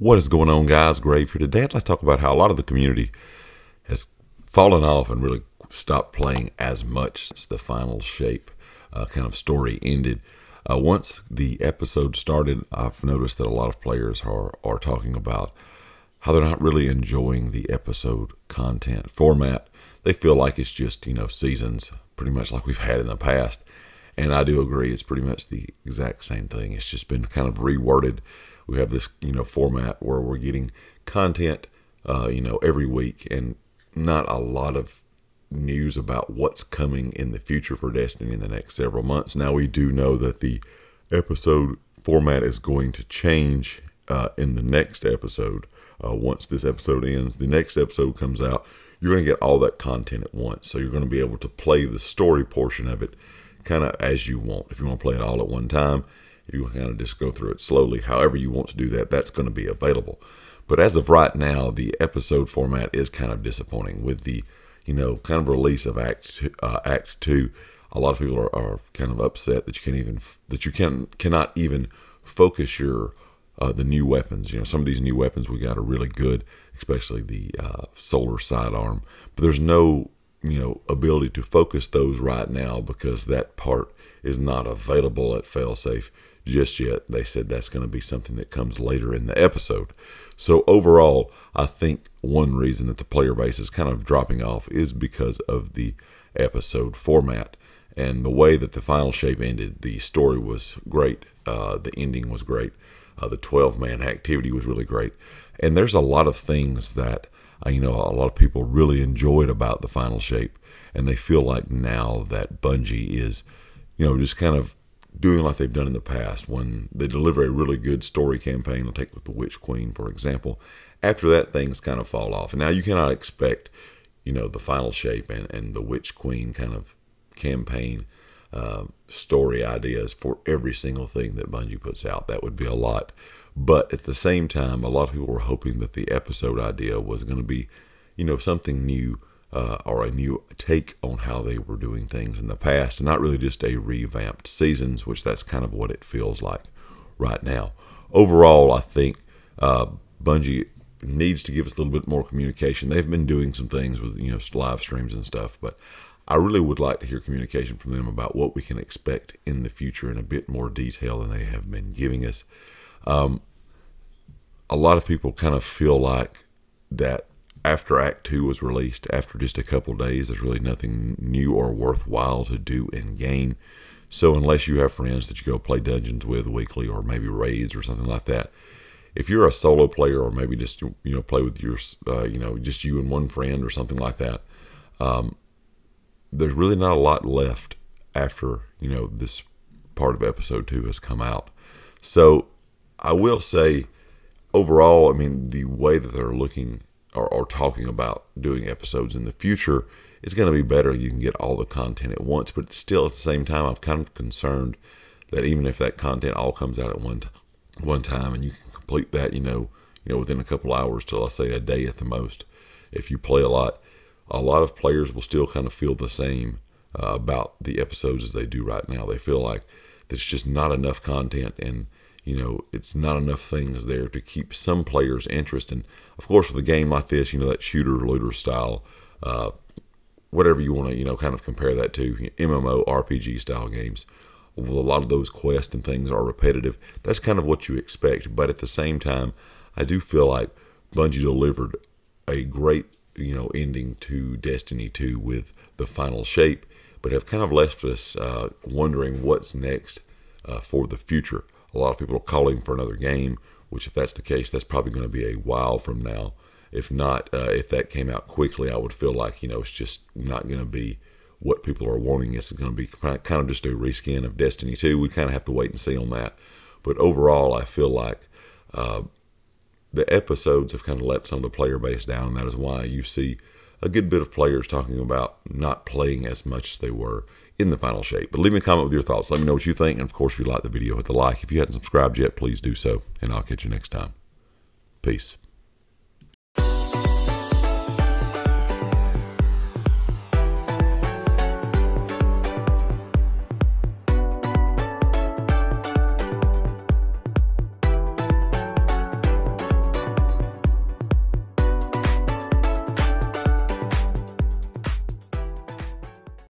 What is going on, guys? Grave here today. I'd like to talk about how a lot of the community has fallen off and really stopped playing as much since the final shape uh, kind of story ended. Uh, once the episode started, I've noticed that a lot of players are, are talking about how they're not really enjoying the episode content format. They feel like it's just, you know, seasons, pretty much like we've had in the past. And I do agree, it's pretty much the exact same thing. It's just been kind of reworded we have this you know format where we're getting content uh, you know every week and not a lot of news about what's coming in the future for Destiny in the next several months. Now we do know that the episode format is going to change uh, in the next episode. Uh, once this episode ends, the next episode comes out. You're going to get all that content at once, so you're going to be able to play the story portion of it kind of as you want. If you want to play it all at one time, you kind of just go through it slowly. However, you want to do that, that's going to be available. But as of right now, the episode format is kind of disappointing with the, you know, kind of release of Act two, uh, Act Two. A lot of people are, are kind of upset that you can't even that you can cannot even focus your uh, the new weapons. You know, some of these new weapons we got are really good, especially the uh, solar sidearm. But there's no you know ability to focus those right now because that part is not available at failsafe just yet. They said that's going to be something that comes later in the episode. So overall, I think one reason that the player base is kind of dropping off is because of the episode format and the way that the final shape ended. The story was great. Uh, the ending was great. Uh, the 12 man activity was really great. And there's a lot of things that, you know, a lot of people really enjoyed about the final shape. And they feel like now that Bungie is, you know, just kind of doing like they've done in the past when they deliver a really good story campaign. I'll take with the Witch Queen, for example. After that, things kind of fall off. And now you cannot expect, you know, the final shape and, and the Witch Queen kind of campaign uh, story ideas for every single thing that Bungie puts out. That would be a lot. But at the same time, a lot of people were hoping that the episode idea was going to be, you know, something new uh, or a new take on how they were doing things in the past, and not really just a revamped seasons, which that's kind of what it feels like right now. Overall, I think uh, Bungie needs to give us a little bit more communication. They've been doing some things with you know live streams and stuff, but I really would like to hear communication from them about what we can expect in the future in a bit more detail than they have been giving us. Um, a lot of people kind of feel like that after Act Two was released, after just a couple days, there's really nothing new or worthwhile to do in game. So unless you have friends that you go play dungeons with weekly, or maybe raids or something like that, if you're a solo player, or maybe just you know play with your uh, you know just you and one friend or something like that, um, there's really not a lot left after you know this part of episode two has come out. So I will say overall, I mean the way that they're looking or, or talking about doing episodes in the future, it's going to be better. You can get all the content at once, but still at the same time, I'm kind of concerned that even if that content all comes out at one one time and you can complete that, you know, you know, within a couple hours to let's say a day at the most, if you play a lot, a lot of players will still kind of feel the same uh, about the episodes as they do right now. They feel like there's just not enough content and you know, it's not enough things there to keep some players' interest. And of course, with a game like this, you know, that shooter looter style, uh, whatever you want to, you know, kind of compare that to MMO RPG style games. Well, a lot of those quests and things are repetitive. That's kind of what you expect. But at the same time, I do feel like Bungie delivered a great, you know, ending to Destiny 2 with the final shape, but have kind of left us uh, wondering what's next uh, for the future. A lot of people are calling for another game, which, if that's the case, that's probably going to be a while from now. If not, uh, if that came out quickly, I would feel like, you know, it's just not going to be what people are wanting. It's going to be kind of just a reskin of Destiny 2. We kind of have to wait and see on that. But overall, I feel like uh, the episodes have kind of let some of the player base down. And that is why you see a good bit of players talking about not playing as much as they were in the final shape. But leave me a comment with your thoughts. Let me know what you think. And of course, if you like the video, hit the like. If you hadn't subscribed yet, please do so. And I'll catch you next time. Peace.